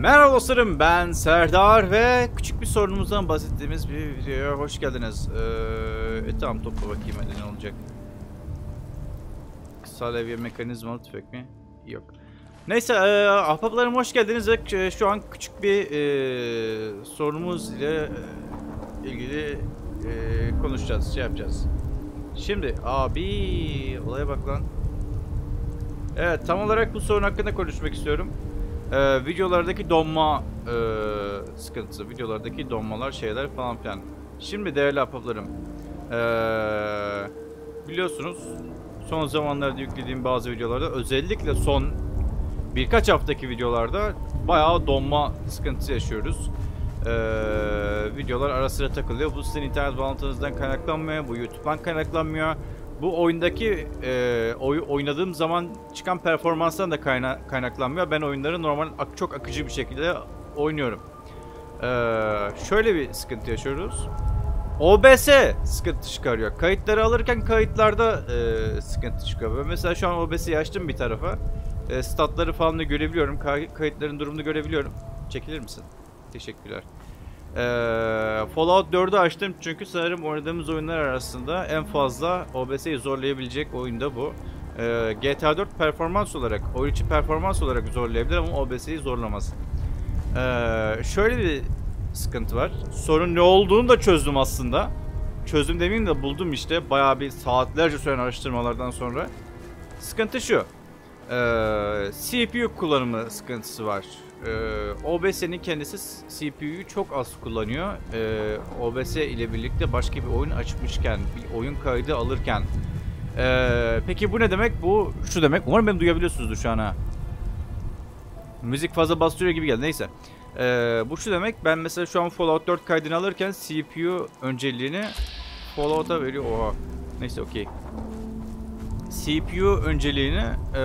Merhaba dostlarım ben Serdar ve küçük bir sorunumuzdan bahsettiğimiz bir videoya hoş geldiniz. Ee, e, tamam topla bakayım hadi ne olacak. Salevye mekanizmalı tüfek mi? Yok. Neyse e, ahbaplarım hoş geldiniz ve e, şu an küçük bir e, sorunumuz ile e, ilgili e, konuşacağız, şey yapacağız. Şimdi abi olaya bak lan. Evet tam olarak bu sorun hakkında konuşmak istiyorum. Ee, videolardaki donma e, sıkıntısı, videolardaki donmalar, şeyler falan filan. Şimdi değerli ahbaplarım, ee, biliyorsunuz son zamanlarda yüklediğim bazı videolarda özellikle son birkaç haftaki videolarda bayağı donma sıkıntısı yaşıyoruz. Ee, videolar ara sıra takılıyor. Bu sizin internet bağlantınızdan kaynaklanmıyor, bu YouTube'dan kaynaklanmıyor. Bu oyundaki e, oy, oynadığım zaman çıkan performanstan da kayna kaynaklanmıyor. Ben oyunları normal ak çok akıcı bir şekilde oynuyorum. Ee, şöyle bir sıkıntı yaşıyoruz. OBS sıkıntı çıkarıyor. Kayıtları alırken kayıtlarda e, sıkıntı çıkıyor. Ben mesela şu an OBS'i açtım bir tarafa. E, statları falan da görebiliyorum. Kay kayıtların durumunu görebiliyorum. Çekilir misin? Teşekkürler. Ee, Fallout 4'ü açtım çünkü sanırım oynadığımız oyunlar arasında en fazla OBS'yi zorlayabilecek oyun da bu. Ee, GTA 4 performans olarak, oyun içi performans olarak zorlayabilir ama OBS'yi zorlamaz. Ee, şöyle bir sıkıntı var. Sorun ne olduğunu da çözdüm aslında. Çözdüm demeyeyim de buldum işte. Bayağı bir saatlerce süren araştırmalardan sonra. Sıkıntı şu. Ee, CPU kullanımı sıkıntısı var. Ee, OBS'nin kendisi CPU'yu çok az kullanıyor. Ee, OBS ile birlikte başka bir oyun açmışken, bir oyun kaydı alırken. Ee, peki bu ne demek? Bu şu demek. Umarım beni duyabiliyorsunuzdur şu an ha. Müzik fazla bastırıyor gibi geldi. Neyse. Ee, bu şu demek. Ben mesela şu an Fallout 4 kaydını alırken CPU önceliğini Fallout'a veriyor. Oha. Neyse okey. CPU önceliğini ee,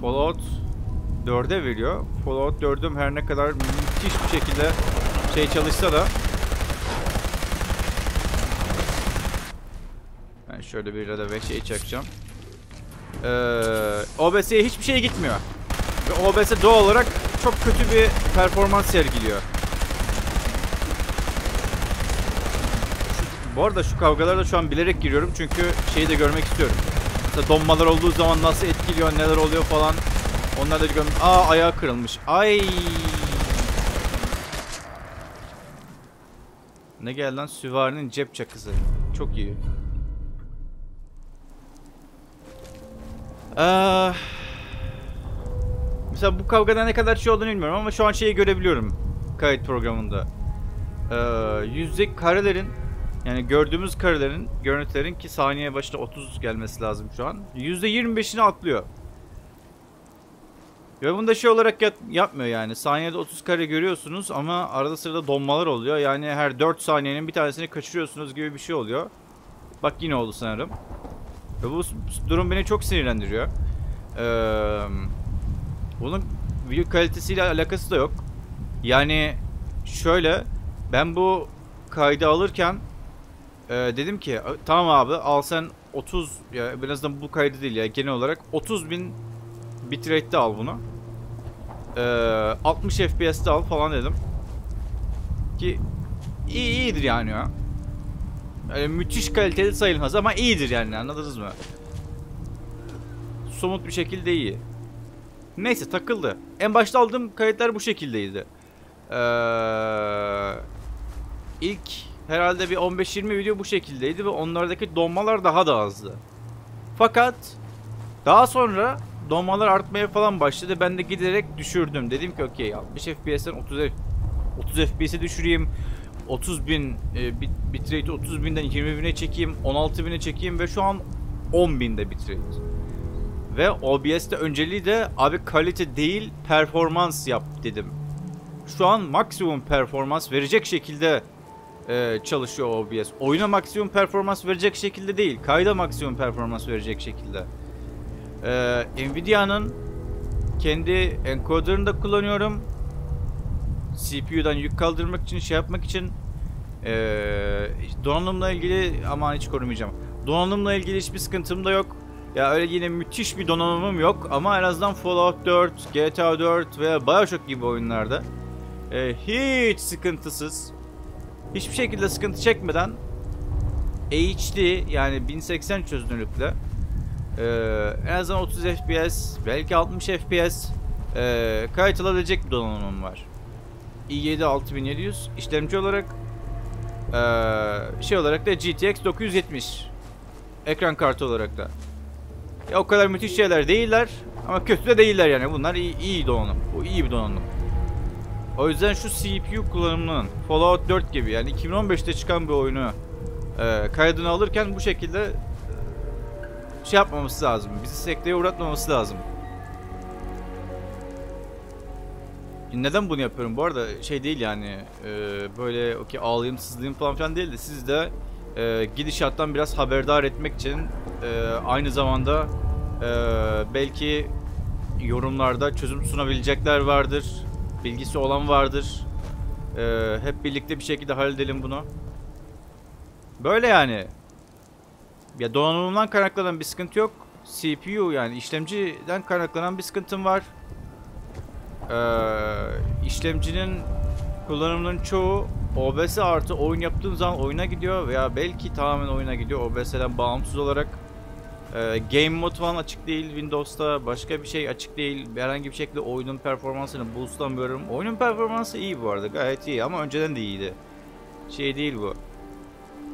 Fallout 4'e veriyor. Fallout 4'üm her ne kadar müthiş bir şekilde şey çalışsa da ben şöyle bir arada ve şey çakacağım. Ee, OBS'ye hiçbir şey gitmiyor. Ve OBS doğal olarak çok kötü bir performans sergiliyor. Bu arada şu kavgalarda şu an bilerek giriyorum çünkü şeyi de görmek istiyorum. Mesela donmalar olduğu zaman nasıl etkiliyor, neler oluyor falan. Onlar da göm... Aa ayağı kırılmış. Ay. Ne geldi lan? Süvarinin cep çakısı. Çok iyi. Ee, mesela bu kavgada ne kadar şey olduğunu bilmiyorum ama şu an şeyi görebiliyorum kayıt programında. Ee, yüzdeki karelerin yani gördüğümüz karelerin, görüntülerin ki saniye başına 30 gelmesi lazım şu an. %25'ini atlıyor. Ve bunu da şey olarak yap yapmıyor yani. Saniyede 30 kare görüyorsunuz ama arada sırada donmalar oluyor. Yani her 4 saniyenin bir tanesini kaçırıyorsunuz gibi bir şey oluyor. Bak yine oldu sanırım. Ve bu durum beni çok sinirlendiriyor. Ee, bunun video kalitesiyle alakası da yok. Yani şöyle ben bu kaydı alırken e, dedim ki tamam abi al sen 30 ya en azından bu kaydı değil ya genel olarak 30 bin bitrate'de al bunu. Ee, 60 FPS'te al falan dedim. Ki iyi iyidir yani ya. Yani müthiş kaliteli sayılmaz ama iyidir yani anladınız mı? Somut bir şekilde iyi. Neyse takıldı. En başta aldığım kayıtlar bu şekildeydi. Ee, ilk herhalde bir 15-20 video bu şekildeydi ve onlardaki donmalar daha da azdı. Fakat daha sonra donmalar artmaya falan başladı. Ben de giderek düşürdüm. Dedim ki okey 60 FPS'ten 30 30 FPS'e düşüreyim. 30 bin e, bitrate 30 binden 20 bine çekeyim. 16 bine çekeyim ve şu an 10 binde bitrate. Ve OBS'te önceliği de abi kalite değil performans yap dedim. Şu an maksimum performans verecek şekilde e, çalışıyor OBS. Oyuna maksimum performans verecek şekilde değil. Kayda maksimum performans verecek şekilde. Ee, Nvidia'nın kendi encoder'ını da kullanıyorum. CPU'dan yük kaldırmak için, şey yapmak için ee, donanımla ilgili ama hiç korumayacağım. Donanımla ilgili hiçbir sıkıntım da yok. Ya öyle yine müthiş bir donanımım yok ama en azından Fallout 4, GTA 4 veya Bioshock gibi oyunlarda e, hiç sıkıntısız, hiçbir şekilde sıkıntı çekmeden HD yani 1080 çözünürlükle e, en azından 30 FPS, belki 60 FPS e, kayıt bir donanımım var. i7 6700 işlemci olarak e, şey olarak da GTX 970 ekran kartı olarak da. Ya o kadar müthiş şeyler değiller ama kötü de değiller yani. Bunlar iyi, iyi donanım. Bu iyi bir donanım. O yüzden şu CPU kullanımının Fallout 4 gibi yani 2015'te çıkan bir oyunu e, kaydını alırken bu şekilde şey yapmaması lazım. Bizi sekteye uğratmaması lazım. Neden bunu yapıyorum? Bu arada şey değil yani e, böyle okey ağlayayım sızlayayım falan filan değil de siz de e, gidişattan biraz haberdar etmek için e, aynı zamanda e, belki yorumlarda çözüm sunabilecekler vardır. Bilgisi olan vardır. E, hep birlikte bir şekilde halledelim bunu. Böyle yani. Ya donanımdan kaynaklanan bir sıkıntı yok. CPU yani işlemciden kaynaklanan bir sıkıntım var. Ee, işlemcinin kullanımının çoğu OBS artı oyun yaptığım zaman oyuna gidiyor veya belki tamamen oyuna gidiyor OBS'den bağımsız olarak. Ee, game mode falan açık değil Windows'ta başka bir şey açık değil herhangi bir şekilde oyunun performansını boostlamıyorum. Oyunun performansı iyi bu arada gayet iyi ama önceden de iyiydi. Şey değil bu.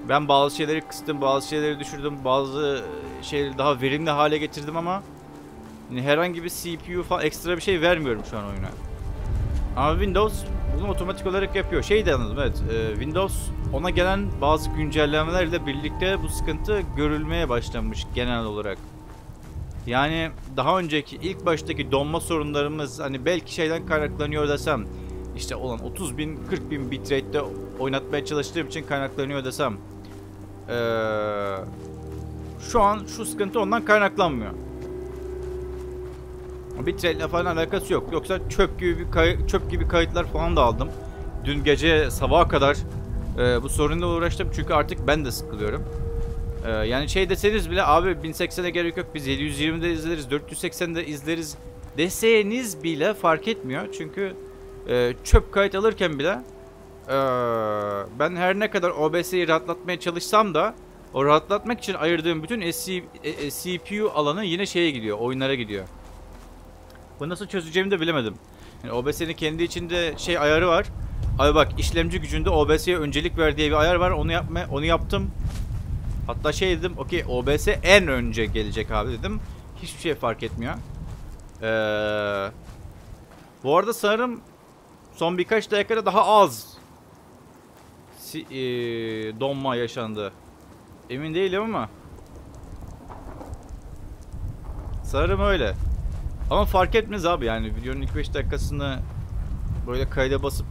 Ben bazı şeyleri kıstım, bazı şeyleri düşürdüm, bazı şeyleri daha verimli hale getirdim ama yani herhangi bir CPU falan ekstra bir şey vermiyorum şu an oyuna. Ama Windows bunu otomatik olarak yapıyor. Şey de anladım evet. E, Windows ona gelen bazı güncellemelerle birlikte bu sıkıntı görülmeye başlamış genel olarak. Yani daha önceki ilk baştaki donma sorunlarımız hani belki şeyden kaynaklanıyor desem işte olan 30 bin 40 bin bitrate'de oynatmaya çalıştığım için kaynaklanıyor desem ee, şu an şu sıkıntı ondan kaynaklanmıyor. Bitrate'le falan alakası yok. Yoksa çöp gibi bir kay çöp gibi kayıtlar falan da aldım. Dün gece sabaha kadar e, bu sorunla uğraştım çünkü artık ben de sıkılıyorum. E, yani şey deseniz bile abi 1080'e gerek yok biz 720'de izleriz 480'de izleriz deseniz bile fark etmiyor. Çünkü e, çöp kayıt alırken bile e, ben her ne kadar OBS'yi rahatlatmaya çalışsam da o rahatlatmak için ayırdığım bütün SC, e, CPU alanı yine şeye gidiyor, oyunlara gidiyor. Bu nasıl çözeceğimi de bilemedim. Yani OBS'nin kendi içinde şey ayarı var. Abi bak işlemci gücünde OBS'ye öncelik ver diye bir ayar var. Onu yapma, onu yaptım. Hatta şey dedim, okey OBS en önce gelecek abi dedim. Hiçbir şey fark etmiyor. Ee, bu arada sanırım son birkaç dakikada daha az si, e, donma yaşandı. Emin değilim ama. Sanırım öyle. Ama fark etmez abi yani videonun ilk 5 dakikasını böyle kayda basıp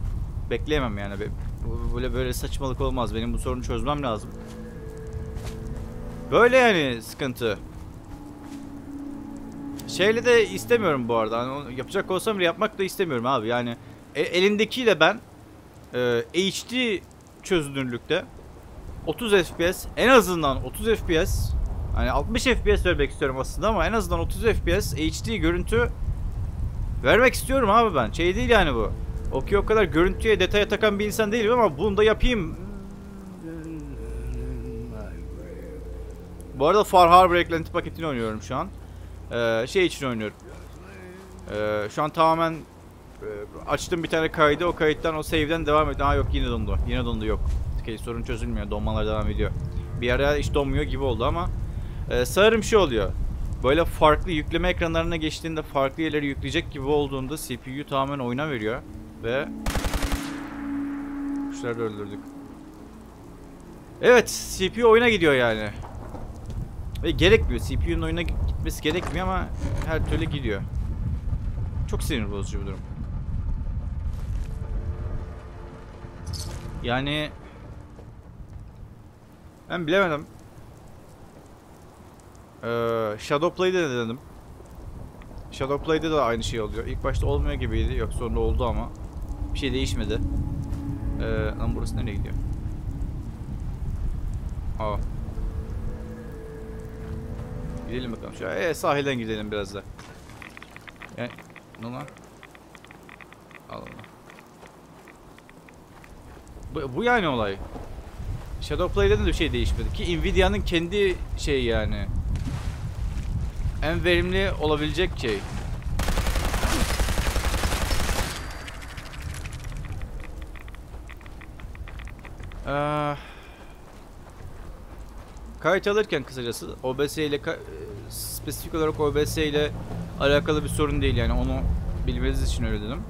bekleyemem yani. Böyle böyle saçmalık olmaz. Benim bu sorunu çözmem lazım. Böyle yani sıkıntı. Şeyle de istemiyorum bu arada. Hani yapacak olsam bile yapmak da istemiyorum abi. Yani e, elindekiyle ben e, HD çözünürlükte 30 FPS en azından 30 FPS Hani 60 FPS vermek istiyorum aslında ama en azından 30 FPS HD görüntü vermek istiyorum abi ben. Şey değil yani bu. Okey o kadar görüntüye detaya takan bir insan değilim ama bunu da yapayım. Bu arada Far Harbor eklenti paketini oynuyorum şu an. Ee, şey için oynuyorum. Ee, şu an tamamen açtım bir tane kaydı. O kayıttan o save'den devam ediyor. Aa yok yine dondu. Yine dondu yok. Okay, sorun çözülmüyor. Donmalar devam ediyor. Bir ara hiç donmuyor gibi oldu ama ee, sanırım şey oluyor. Böyle farklı yükleme ekranlarına geçtiğinde farklı yerleri yükleyecek gibi olduğunda CPU tamamen oyuna veriyor. Ve kuşları öldürdük. Evet CPU oyuna gidiyor yani. Ve gerekmiyor. CPU'nun oyuna gitmesi gerekmiyor ama her türlü gidiyor. Çok sinir bozucu bir durum. Yani ben bilemedim. Ee, Shadowplay'de de denedim. Shadowplay'de de aynı şey oluyor. İlk başta olmuyor gibiydi. Yok sonra oldu ama. Bir şey değişmedi. Ee, lan burası nereye gidiyor? Aa. Gidelim bakalım. Şu e, sahilden gidelim biraz da. E, ne lan? Allah Allah. Bu, bu yani olay. Shadowplay'de de bir şey değişmedi ki Nvidia'nın kendi şeyi yani. En verimli olabilecek şey. Ee, kayıt alırken kısacası OBS ile e, spesifik olarak OBS ile alakalı bir sorun değil yani onu bilmeniz için öyle dedim.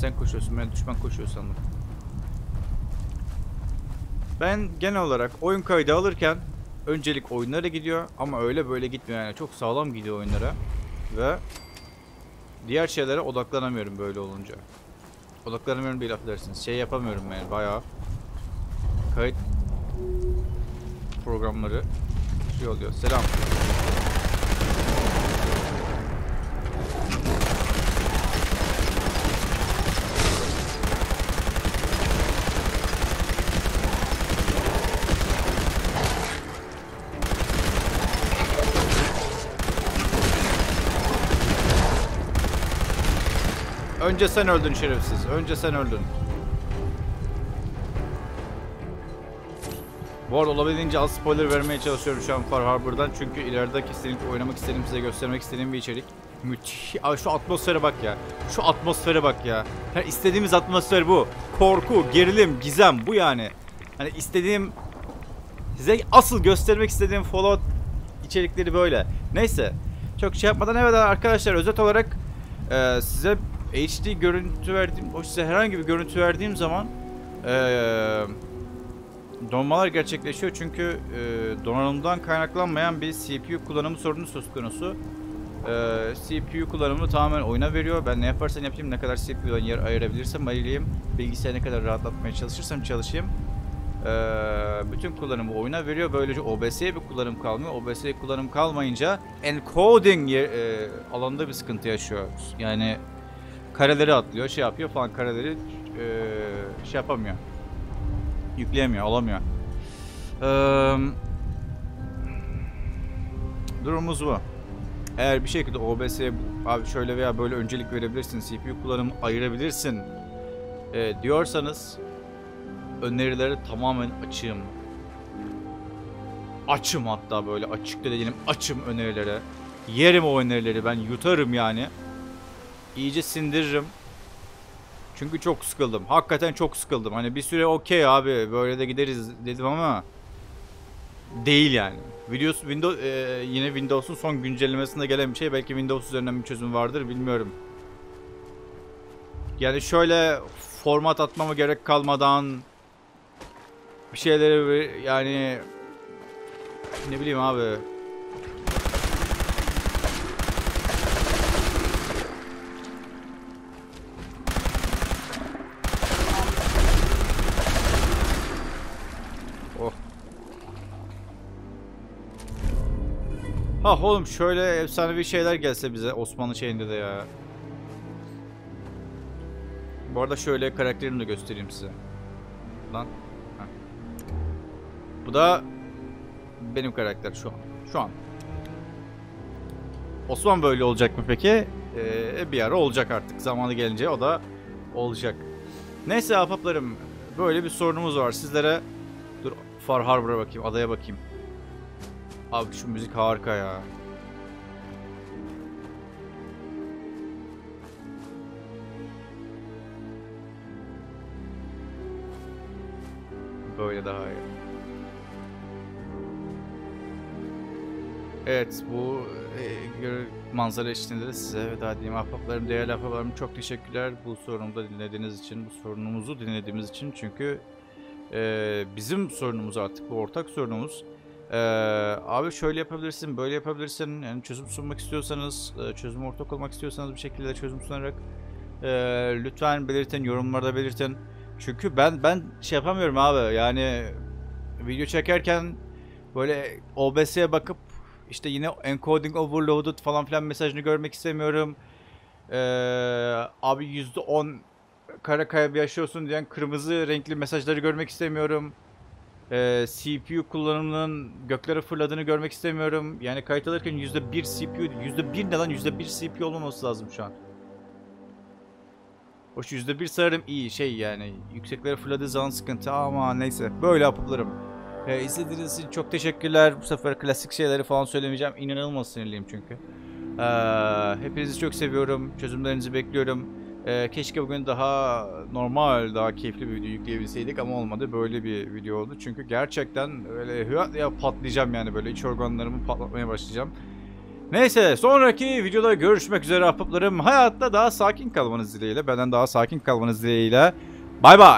Sen koşuyorsun ben düşman koşuyor sandım. Ben genel olarak oyun kaydı alırken öncelik oyunlara gidiyor ama öyle böyle gitmiyor yani çok sağlam gidiyor oyunlara ve diğer şeylere odaklanamıyorum böyle olunca. Odaklanamıyorum değil affedersiniz. Şey yapamıyorum yani bayağı kayıt programları şey oluyor. Selam. Önce sen öldün şerefsiz. Önce sen öldün. Bu arada olabildiğince az spoiler vermeye çalışıyorum şu an Far Harbor'dan. Çünkü ileride kesinlikle oynamak istediğim, size göstermek istediğim bir içerik. Müthiş. Abi şu atmosfere bak ya. Şu atmosfere bak ya. Yani istediğimiz atmosfer bu. Korku, gerilim, gizem bu yani. Hani istediğim size asıl göstermek istediğim Fallout içerikleri böyle. Neyse. Çok şey yapmadan evet arkadaşlar özet olarak e, size HD görüntü verdiğim, o size herhangi bir görüntü verdiğim zaman eee donmalar gerçekleşiyor çünkü e, donanımdan kaynaklanmayan bir CPU kullanımı sorunu söz konusu. E, CPU kullanımı tamamen oyuna veriyor. Ben ne yaparsam yapayım, ne kadar CPU'dan yer ayırabilirsem ayırayım, bilgisayarı ne kadar rahatlatmaya çalışırsam çalışayım. E, bütün kullanımı oyuna veriyor. Böylece OBS'ye bir kullanım kalmıyor. OBS'ye kullanım kalmayınca encoding yer, e, alanında bir sıkıntı yaşıyoruz. Yani kareleri atlıyor, şey yapıyor falan kareleri e, şey yapamıyor. Yükleyemiyor, alamıyor. Ee, durumumuz bu. Eğer bir şekilde OBS'ye abi şöyle veya böyle öncelik verebilirsin, CPU kullanımı ayırabilirsin e, diyorsanız önerileri tamamen açığım. Açım hatta böyle açık da değilim. Açım önerilere. Yerim o önerileri ben yutarım yani. İyice sindiririm. Çünkü çok sıkıldım. Hakikaten çok sıkıldım. Hani bir süre okey abi böyle de gideriz dedim ama değil yani. Windows, Windows e, yine Windows'un son güncellemesinde gelen bir şey. Belki Windows üzerinden bir çözüm vardır bilmiyorum. Yani şöyle format atmama gerek kalmadan bir şeyleri yani ne bileyim abi Ha oğlum şöyle efsanevi şeyler gelse bize Osmanlı şeyinde de ya. Bu arada şöyle karakterimi de göstereyim size. Lan. Bu da benim karakter şu an. Şu an. Osman böyle olacak mı peki? Ee, bir ara olacak artık. Zamanı gelince o da olacak. Neyse ahbaplarım. Böyle bir sorunumuz var. Sizlere dur Far Harbor'a bakayım. Adaya bakayım. Abi şu müzik harika ya. Böyle daha iyi. Evet bu e, manzara eşliğinde de size veda edeyim. Ahbaplarım, değerli ahbaplarım çok teşekkürler bu sorunumu da dinlediğiniz için, bu sorunumuzu dinlediğimiz için. Çünkü e, bizim sorunumuz artık bu ortak sorunumuz. Ee, abi şöyle yapabilirsin, böyle yapabilirsin. Yani çözüm sunmak istiyorsanız, e, çözüm ortak olmak istiyorsanız bir şekilde çözüm sunarak e, lütfen belirtin, yorumlarda belirtin. Çünkü ben ben şey yapamıyorum abi. Yani video çekerken böyle OBS'ye bakıp işte yine encoding overloaded falan filan mesajını görmek istemiyorum. Ee, abi %10 kara kaybı yaşıyorsun diyen kırmızı renkli mesajları görmek istemiyorum. E, CPU kullanımının göklere fırladığını görmek istemiyorum. Yani kayıt alırken %1 CPU, %1 ne lan? %1 CPU olmaması lazım şu an. Hoş %1 sanırım iyi şey yani. Yükseklere fırladığı zaman sıkıntı ama neyse. Böyle yapıplarım. Ee, izlediğiniz için çok teşekkürler. Bu sefer klasik şeyleri falan söylemeyeceğim. İnanılmaz sinirliyim çünkü. Ee, hepinizi çok seviyorum. Çözümlerinizi bekliyorum. Ee, keşke bugün daha normal, daha keyifli bir video yükleyebilseydik ama olmadı. Böyle bir video oldu. Çünkü gerçekten öyle ya patlayacağım yani böyle iç organlarımı patlatmaya başlayacağım. Neyse sonraki videoda görüşmek üzere ahbaplarım. Hayatta daha sakin kalmanız dileğiyle. Benden daha sakin kalmanız dileğiyle. Bay bay.